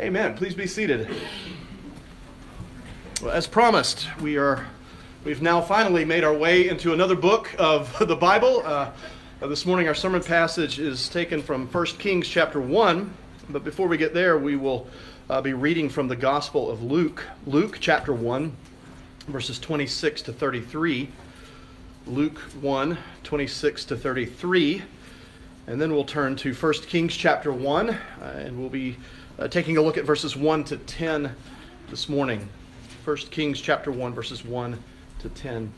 Amen. Please be seated. Well, as promised, we are we've now finally made our way into another book of the Bible. Uh, this morning, our sermon passage is taken from 1 Kings chapter 1. But before we get there, we will uh, be reading from the Gospel of Luke, Luke chapter 1, verses 26 to 33. Luke 1, 26 to 33. And then we'll turn to 1 Kings chapter 1, uh, and we'll be uh, taking a look at verses 1 to 10 this morning. 1 Kings chapter 1, verses 1 to 10.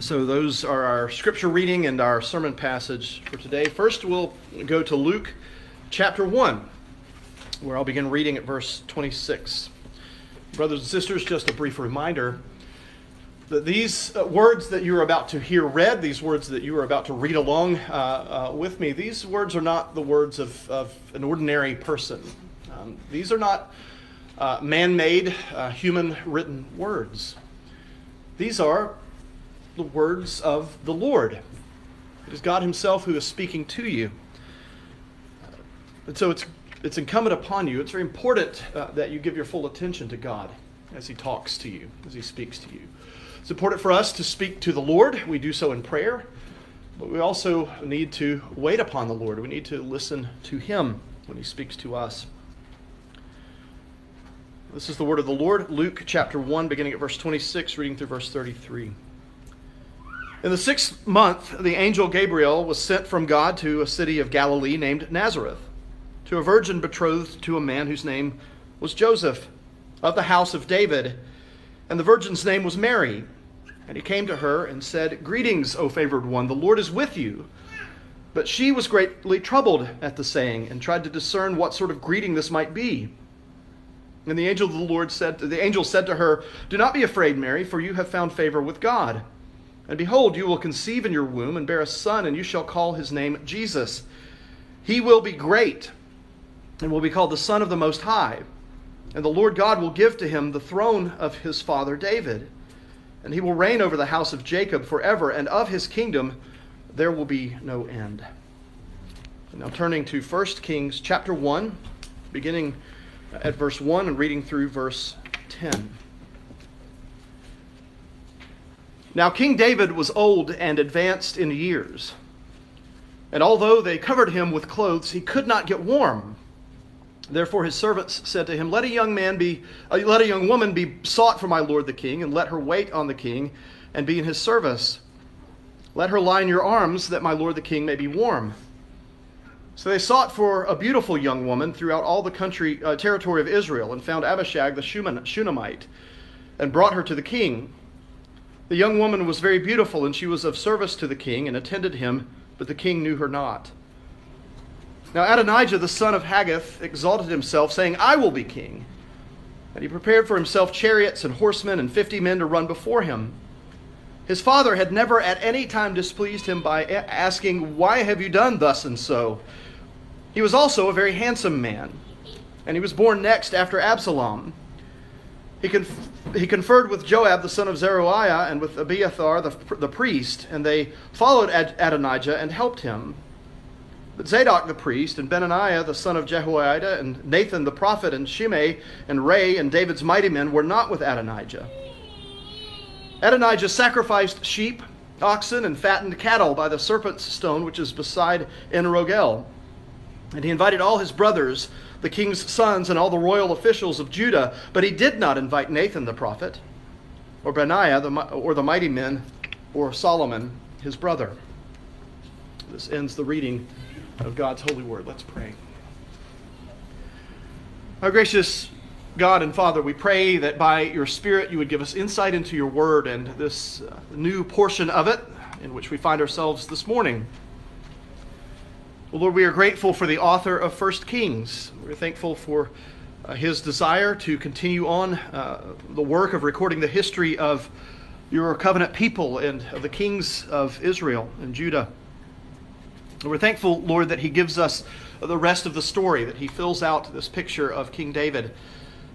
So, those are our scripture reading and our sermon passage for today. First, we'll go to Luke chapter 1, where I'll begin reading at verse 26. Brothers and sisters, just a brief reminder these uh, words that you're about to hear read, these words that you are about to read along uh, uh, with me, these words are not the words of, of an ordinary person. Um, these are not uh, man made, uh, human written words. These are the words of the Lord. It is God Himself who is speaking to you. And so it's, it's incumbent upon you, it's very important uh, that you give your full attention to God as He talks to you, as He speaks to you. It's important for us to speak to the Lord. We do so in prayer, but we also need to wait upon the Lord. We need to listen to Him when He speaks to us. This is the word of the Lord, Luke chapter 1, beginning at verse 26, reading through verse 33. In the sixth month, the angel Gabriel was sent from God to a city of Galilee named Nazareth, to a virgin betrothed to a man whose name was Joseph, of the house of David. And the virgin's name was Mary. And he came to her and said, Greetings, O favored one, the Lord is with you. But she was greatly troubled at the saying and tried to discern what sort of greeting this might be. And the angel of the Lord said, the angel said to her, Do not be afraid, Mary, for you have found favor with God. And behold, you will conceive in your womb and bear a son, and you shall call his name Jesus. He will be great and will be called the Son of the Most High. And the Lord God will give to him the throne of his father David and he will reign over the house of Jacob forever, and of his kingdom there will be no end. Now, turning to 1 Kings chapter 1, beginning at verse 1 and reading through verse 10. Now, King David was old and advanced in years, and although they covered him with clothes, he could not get warm. Therefore his servants said to him, Let a young man be, uh, let a young woman be sought for my lord the king, and let her wait on the king and be in his service. Let her lie in your arms, that my lord the king may be warm. So they sought for a beautiful young woman throughout all the country uh, territory of Israel, and found Abishag the Shunammite, and brought her to the king. The young woman was very beautiful, and she was of service to the king, and attended him, but the king knew her not. Now Adonijah, the son of Haggith, exalted himself, saying, I will be king. And he prepared for himself chariots and horsemen and fifty men to run before him. His father had never at any time displeased him by asking, Why have you done thus and so? He was also a very handsome man, and he was born next after Absalom. He, conf- he conferred with Joab, the son of Zeruiah, and with Abiathar, the, the priest, and they followed Ad- Adonijah and helped him. But Zadok the priest, and Benaiah the son of Jehoiada, and Nathan the prophet, and Shimei, and Rei, and David's mighty men were not with Adonijah. Adonijah sacrificed sheep, oxen, and fattened cattle by the serpent's stone which is beside Enrogel. And he invited all his brothers, the king's sons, and all the royal officials of Judah, but he did not invite Nathan the prophet, or Benaiah, the, or the mighty men, or Solomon his brother. This ends the reading of God's holy word. Let's pray. Our gracious God and Father, we pray that by your Spirit you would give us insight into your word and this uh, new portion of it in which we find ourselves this morning. Well, Lord, we are grateful for the author of First Kings. We're thankful for uh, his desire to continue on uh, the work of recording the history of your covenant people and of the kings of Israel and Judah. We're thankful, Lord, that He gives us the rest of the story, that He fills out this picture of King David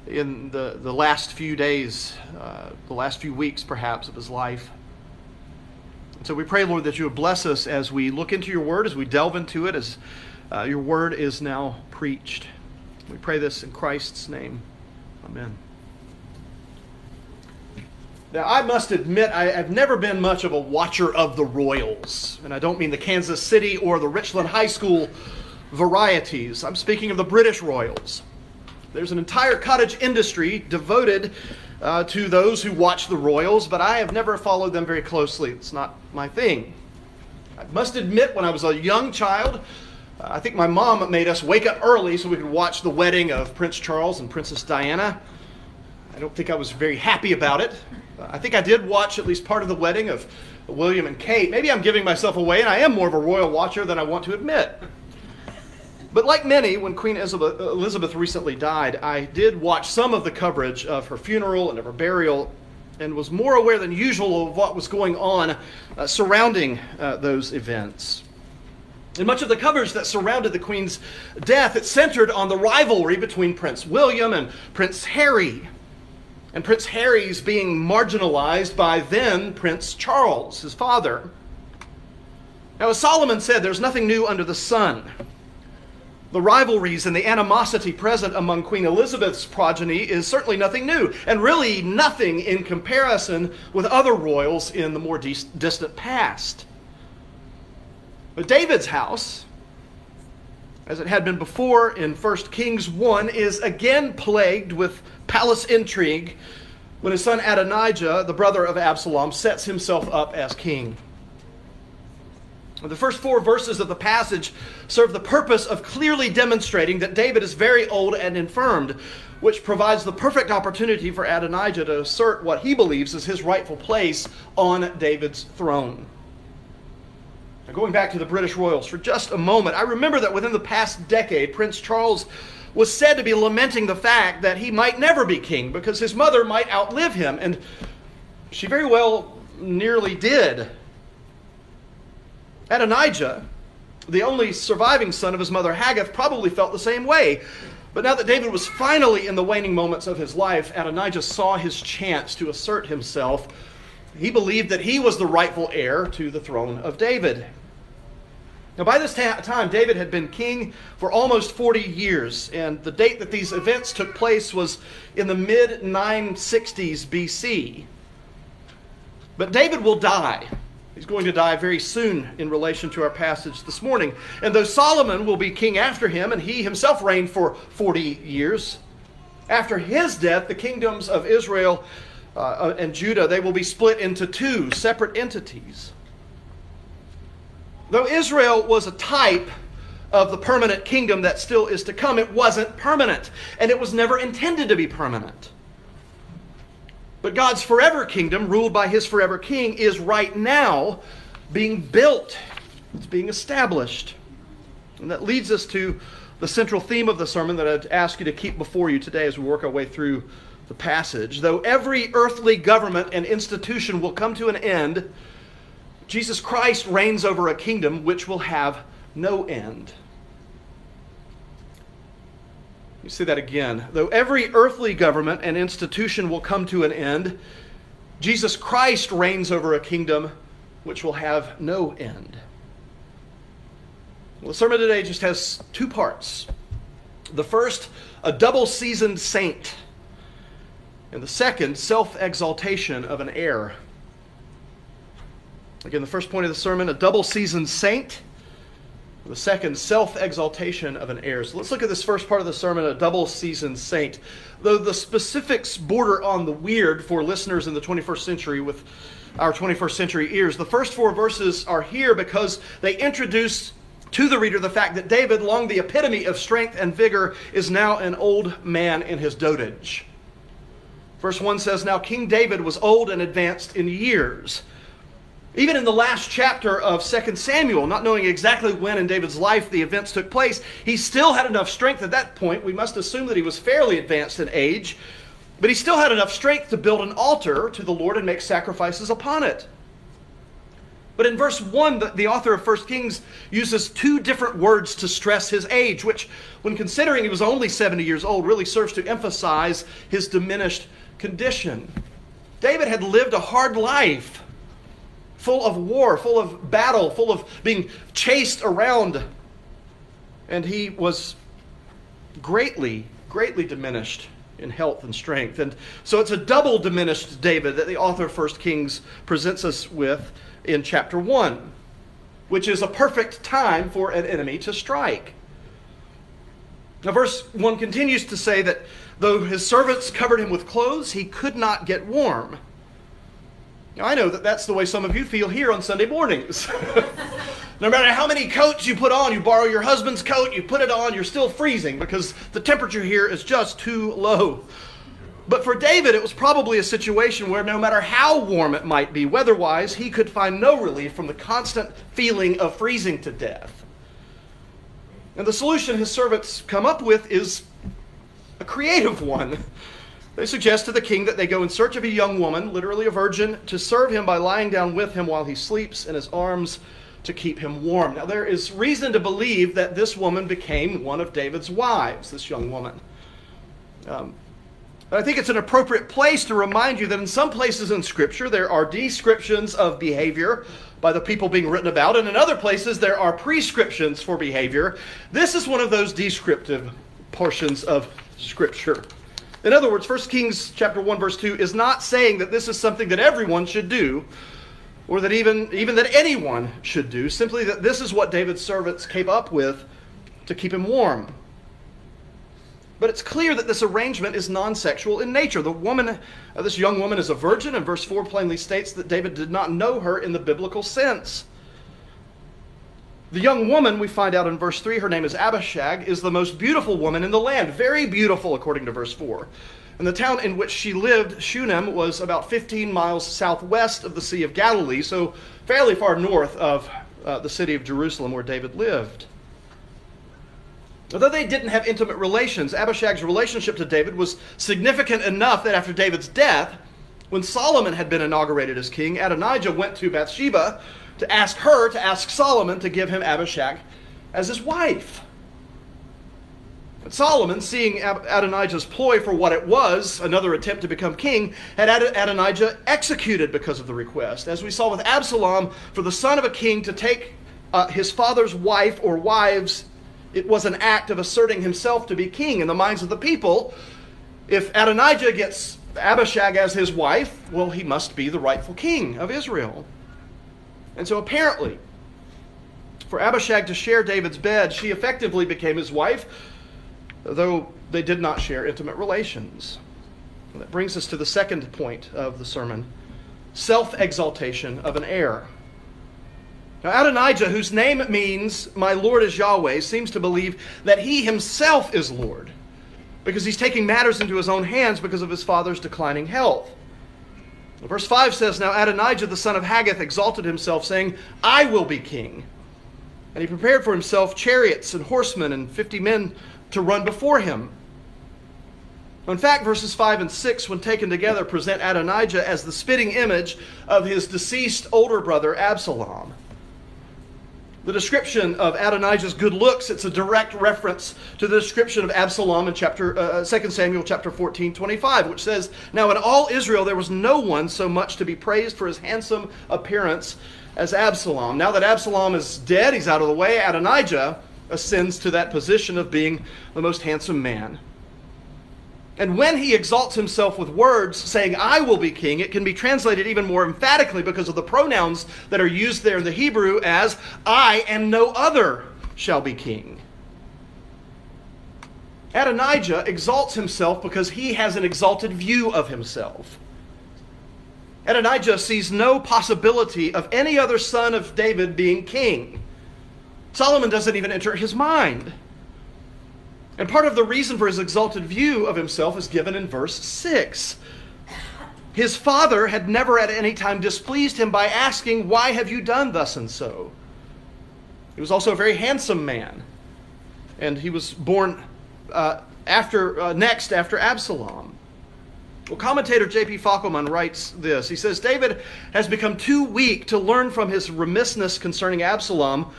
in the, the last few days, uh, the last few weeks perhaps of his life. So we pray, Lord, that you would bless us as we look into your word, as we delve into it, as uh, your word is now preached. We pray this in Christ's name. Amen. Now, I must admit, I have never been much of a watcher of the Royals. And I don't mean the Kansas City or the Richland High School varieties. I'm speaking of the British Royals. There's an entire cottage industry devoted uh, to those who watch the Royals, but I have never followed them very closely. It's not my thing. I must admit, when I was a young child, uh, I think my mom made us wake up early so we could watch the wedding of Prince Charles and Princess Diana. I don't think I was very happy about it. I think I did watch at least part of the wedding of William and Kate. Maybe I'm giving myself away, and I am more of a royal watcher than I want to admit. But like many, when Queen Elizabeth recently died, I did watch some of the coverage of her funeral and of her burial and was more aware than usual of what was going on uh, surrounding uh, those events. And much of the coverage that surrounded the Queen's death, it centered on the rivalry between Prince William and Prince Harry. And Prince Harry's being marginalized by then Prince Charles, his father. Now, as Solomon said, there's nothing new under the sun. The rivalries and the animosity present among Queen Elizabeth's progeny is certainly nothing new, and really nothing in comparison with other royals in the more distant past. But David's house, as it had been before in 1 Kings 1, is again plagued with palace intrigue when his son Adonijah, the brother of Absalom, sets himself up as king. The first four verses of the passage serve the purpose of clearly demonstrating that David is very old and infirmed, which provides the perfect opportunity for Adonijah to assert what he believes is his rightful place on David's throne. Now, going back to the British royals for just a moment, I remember that within the past decade, Prince Charles was said to be lamenting the fact that he might never be king because his mother might outlive him, and she very well nearly did. Adonijah, the only surviving son of his mother Haggith, probably felt the same way. But now that David was finally in the waning moments of his life, Adonijah saw his chance to assert himself. He believed that he was the rightful heir to the throne of David. Now, by this ta- time, David had been king for almost 40 years, and the date that these events took place was in the mid 960s BC. But David will die He's going to die very soon in relation to our passage this morning. And though Solomon will be king after him, and he himself reigned for 40 years, after his death, the kingdoms of Israel uh, and Judah, they will be split into two separate entities. Though Israel was a type of the permanent kingdom that still is to come, it wasn't permanent, and it was never intended to be permanent. But God's forever kingdom, ruled by his forever king, is right now being built, it's being established. And that leads us to the central theme of the sermon that I'd ask you to keep before you today as we work our way through the passage. Though every earthly government and institution will come to an end, Jesus Christ reigns over a kingdom which will have no end. You see that again. Though every earthly government and institution will come to an end, Jesus Christ reigns over a kingdom which will have no end. Well, the sermon today just has two parts. The first, a double seasoned saint, and the second, self exaltation of an heir. Again, the first point of the sermon, a double seasoned saint the second, self exaltation of an heir. So let's look at this first part of the sermon, a double seasoned saint. Though the specifics border on the weird for listeners in the 21st century with our 21st century ears, the first four verses are here because they introduce to the reader the fact that David, long the epitome of strength and vigor, is now an old man in his dotage. Verse 1 says, Now King David was old and advanced in years. Even in the last chapter of 2 Samuel, not knowing exactly when in David's life the events took place, he still had enough strength at that point. We must assume that he was fairly advanced in age, but he still had enough strength to build an altar to the Lord and make sacrifices upon it. But in verse 1, the, the author of 1 Kings uses two different words to stress his age, which, when considering he was only 70 years old, really serves to emphasize his diminished condition. David had lived a hard life full of war, full of battle, full of being chased around. And he was greatly, greatly diminished in health and strength. And so it's a double diminished David that the author of 1 Kings presents us with in chapter 1, which is a perfect time for an enemy to strike. Now, verse 1 continues to say that though his servants covered him with clothes, he could not get warm. Now, I know that that's the way some of you feel here on Sunday mornings. no matter how many coats you put on, you borrow your husband's coat, you put it on, you're still freezing because the temperature here is just too low. But for David, it was probably a situation where no matter how warm it might be weather wise, he could find no relief from the constant feeling of freezing to death. And the solution his servants come up with is a creative one. They suggest to the king that they go in search of a young woman, literally a virgin, to serve him by lying down with him while he sleeps in his arms to keep him warm. Now, there is reason to believe that this woman became one of David's wives, this young woman. Um, I think it's an appropriate place to remind you that in some places in Scripture there are descriptions of behavior by the people being written about, and in other places there are prescriptions for behavior. This is one of those descriptive portions of Scripture. In other words, 1 Kings chapter 1 verse 2 is not saying that this is something that everyone should do or that even, even that anyone should do, simply that this is what David's servants came up with to keep him warm. But it's clear that this arrangement is non sexual in nature. The woman, uh, this young woman, is a virgin, and verse 4 plainly states that David did not know her in the biblical sense. The young woman, we find out in verse 3, her name is Abishag, is the most beautiful woman in the land. Very beautiful, according to verse 4. And the town in which she lived, Shunem, was about 15 miles southwest of the Sea of Galilee, so fairly far north of uh, the city of Jerusalem where David lived. Although they didn't have intimate relations, Abishag's relationship to David was significant enough that after David's death, when Solomon had been inaugurated as king, Adonijah went to Bathsheba to ask her to ask Solomon to give him Abishag as his wife. But Solomon, seeing Adonijah's ploy for what it was, another attempt to become king, had Adonijah executed because of the request. As we saw with Absalom, for the son of a king to take uh, his father's wife or wives, it was an act of asserting himself to be king in the minds of the people. If Adonijah gets Abishag as his wife, well, he must be the rightful king of Israel. And so apparently, for Abishag to share David's bed, she effectively became his wife, though they did not share intimate relations. And that brings us to the second point of the sermon self exaltation of an heir. Now, Adonijah, whose name means my Lord is Yahweh, seems to believe that he himself is Lord because he's taking matters into his own hands because of his father's declining health. Verse 5 says, Now Adonijah the son of Haggith exalted himself, saying, I will be king. And he prepared for himself chariots and horsemen and fifty men to run before him. In fact, verses 5 and 6, when taken together, present Adonijah as the spitting image of his deceased older brother Absalom. The description of Adonijah's good looks, it's a direct reference to the description of Absalom in chapter uh, 2 uh, Samuel chapter 14, 25, which says, Now in all Israel there was no one so much to be praised for his handsome appearance as Absalom. Now that Absalom is dead, he's out of the way, Adonijah ascends to that position of being the most handsome man. And when he exalts himself with words saying, I will be king, it can be translated even more emphatically because of the pronouns that are used there in the Hebrew as, I and no other shall be king. Adonijah exalts himself because he has an exalted view of himself. Adonijah sees no possibility of any other son of David being king. Solomon doesn't even enter his mind. And part of the reason for his exalted view of himself is given in verse 6. His father had never at any time displeased him by asking, Why have you done thus and so? He was also a very handsome man. And he was born uh, after, uh, next after Absalom. Well, commentator J.P. Fokkelman writes this. He says, David has become too weak to learn from his remissness concerning Absalom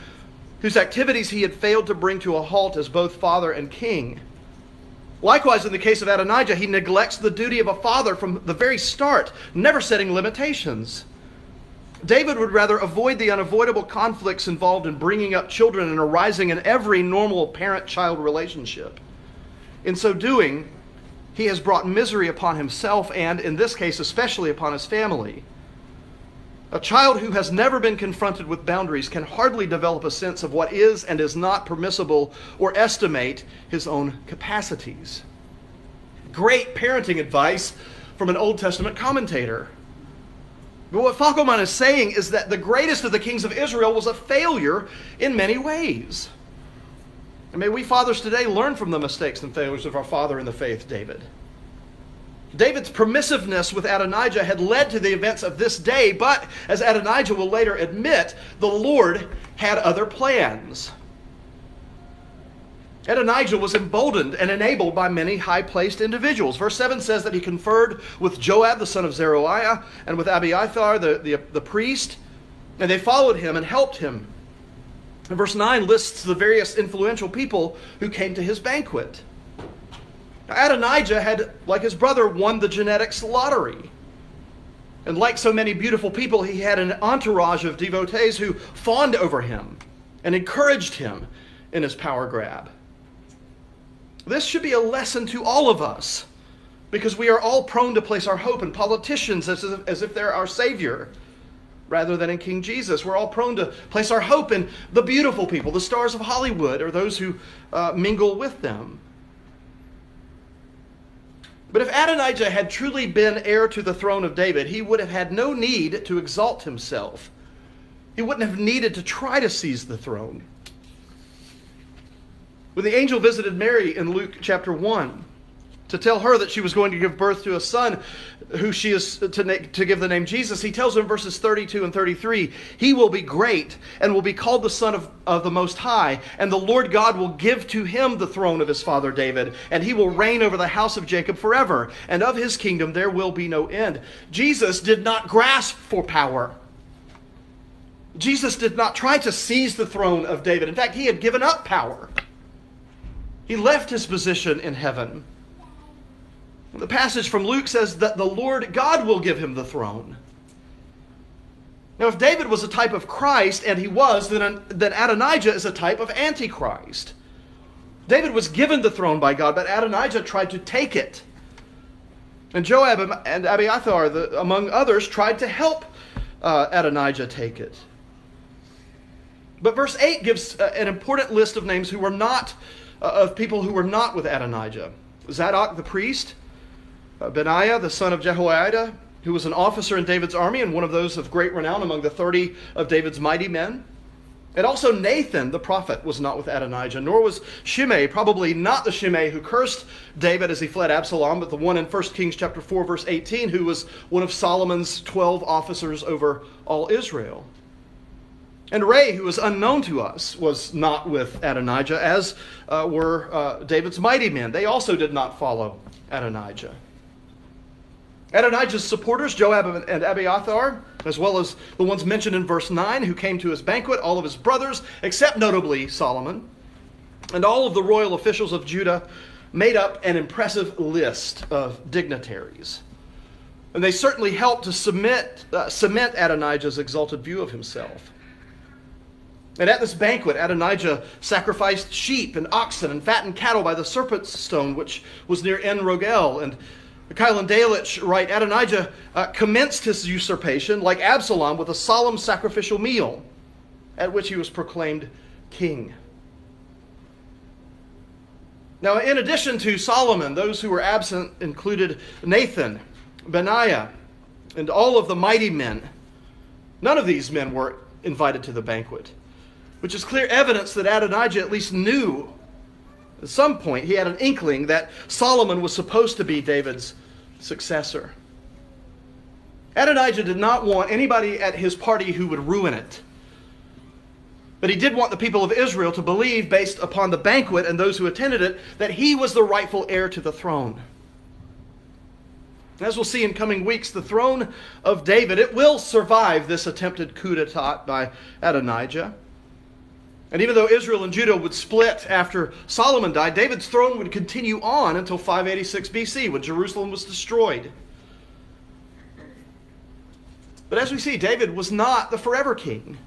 whose activities he had failed to bring to a halt as both father and king. Likewise, in the case of Adonijah, he neglects the duty of a father from the very start, never setting limitations. David would rather avoid the unavoidable conflicts involved in bringing up children and arising in every normal parent child relationship. In so doing, he has brought misery upon himself and, in this case, especially upon his family. A child who has never been confronted with boundaries can hardly develop a sense of what is and is not permissible or estimate his own capacities. Great parenting advice from an Old Testament commentator. But what Fokkelman is saying is that the greatest of the kings of Israel was a failure in many ways. And may we fathers today learn from the mistakes and failures of our father in the faith, David. David's permissiveness with Adonijah had led to the events of this day, but as Adonijah will later admit, the Lord had other plans. Adonijah was emboldened and enabled by many high placed individuals. Verse 7 says that he conferred with Joab, the son of Zeruiah, and with Abiathar, the, the, the priest, and they followed him and helped him. And verse 9 lists the various influential people who came to his banquet. Adonijah had, like his brother, won the genetics lottery. And like so many beautiful people, he had an entourage of devotees who fawned over him and encouraged him in his power grab. This should be a lesson to all of us because we are all prone to place our hope in politicians as if, as if they're our Savior rather than in King Jesus. We're all prone to place our hope in the beautiful people, the stars of Hollywood, or those who uh, mingle with them. But if Adonijah had truly been heir to the throne of David, he would have had no need to exalt himself. He wouldn't have needed to try to seize the throne. When the angel visited Mary in Luke chapter 1 to tell her that she was going to give birth to a son who she is to, to give the name Jesus, he tells her in verses 32 and 33 He will be great and will be called the Son of, of the Most High, and the Lord God will give to him the throne of his father David, and he will reign over the house of Jacob forever, and of his kingdom there will be no end. Jesus did not grasp for power. Jesus did not try to seize the throne of David. In fact, he had given up power. He left his position in heaven. The passage from Luke says that the Lord God will give him the throne. Now, if David was a type of Christ, and he was, then, then Adonijah is a type of Antichrist. David was given the throne by God, but Adonijah tried to take it. And Joab and Abiathar, the, among others, tried to help uh, Adonijah take it. But verse 8 gives uh, an important list of names who were not uh, of people who were not with Adonijah. Zadok the priest, Benaiah the son of Jehoiada, who was an officer in David's army and one of those of great renown among the 30 of David's mighty men. And also Nathan the prophet was not with Adonijah, nor was Shimei, probably not the Shimei who cursed David as he fled Absalom, but the one in 1 Kings chapter 4 verse 18 who was one of Solomon's 12 officers over all Israel. And Rei, who was unknown to us, was not with Adonijah, as uh, were uh, David's mighty men. They also did not follow Adonijah. Adonijah's supporters, Joab and Abiathar, as well as the ones mentioned in verse 9, who came to his banquet, all of his brothers, except notably Solomon, and all of the royal officials of Judah, made up an impressive list of dignitaries. And they certainly helped to submit, uh, cement Adonijah's exalted view of himself. And at this banquet, Adonijah sacrificed sheep and oxen and fattened cattle by the serpent's stone, which was near En Rogel. And Keil and Delitzsch write Adonijah uh, commenced his usurpation, like Absalom, with a solemn sacrificial meal, at which he was proclaimed king. Now, in addition to Solomon, those who were absent included Nathan, Benaiah, and all of the mighty men. None of these men were invited to the banquet which is clear evidence that Adonijah at least knew at some point, he had an inkling that Solomon was supposed to be David's successor. Adonijah did not want anybody at his party who would ruin it. But he did want the people of Israel to believe, based upon the banquet and those who attended it, that he was the rightful heir to the throne. As we'll see in coming weeks, the throne of David, it will survive this attempted coup d'etat by Adonijah. And even though Israel and Judah would split after Solomon died, David's throne would continue on until 586 BC when Jerusalem was destroyed. But as we see, David was not the forever king.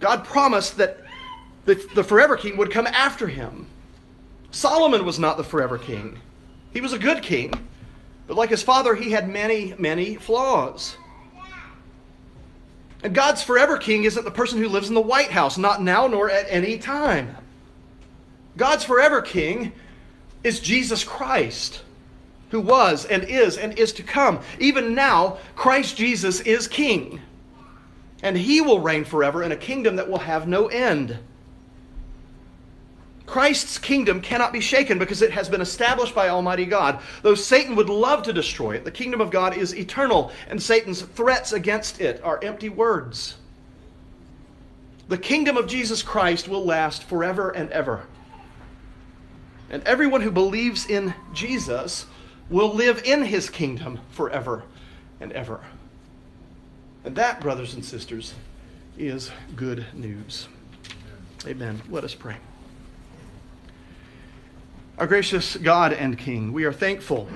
God promised that the, the forever king would come after him. Solomon was not the forever king. He was a good king, but like his father, he had many, many flaws. And God's forever king isn't the person who lives in the White House, not now nor at any time. God's forever king is Jesus Christ, who was and is and is to come. Even now, Christ Jesus is king. And he will reign forever in a kingdom that will have no end. Christ's kingdom cannot be shaken because it has been established by Almighty God. Though Satan would love to destroy it, the kingdom of God is eternal, and Satan's threats against it are empty words. The kingdom of Jesus Christ will last forever and ever. And everyone who believes in Jesus will live in his kingdom forever and ever. And that, brothers and sisters, is good news. Amen. Let us pray. Our gracious God and King, we are thankful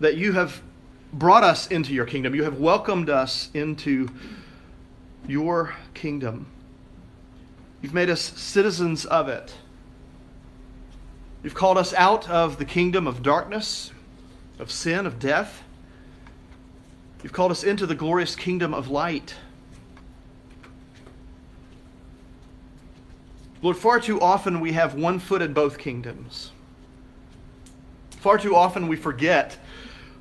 that you have brought us into your kingdom. You have welcomed us into your kingdom. You've made us citizens of it. You've called us out of the kingdom of darkness, of sin, of death. You've called us into the glorious kingdom of light. Lord, far too often we have one foot in both kingdoms. Far too often we forget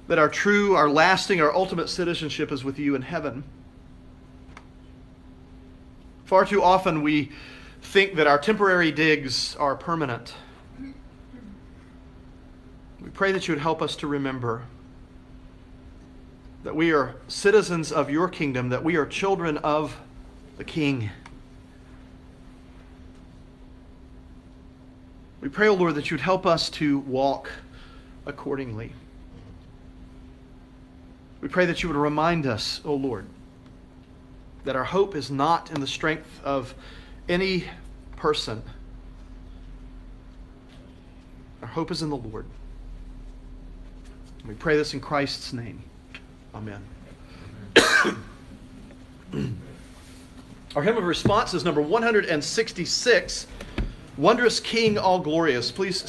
that our true, our lasting, our ultimate citizenship is with you in heaven. Far too often we think that our temporary digs are permanent. We pray that you would help us to remember that we are citizens of your kingdom, that we are children of the King. We pray, O oh Lord, that you'd help us to walk accordingly. We pray that you would remind us, O oh Lord, that our hope is not in the strength of any person. Our hope is in the Lord. We pray this in Christ's name. Amen. Our hymn of response is number 166. Wondrous King, all glorious. Please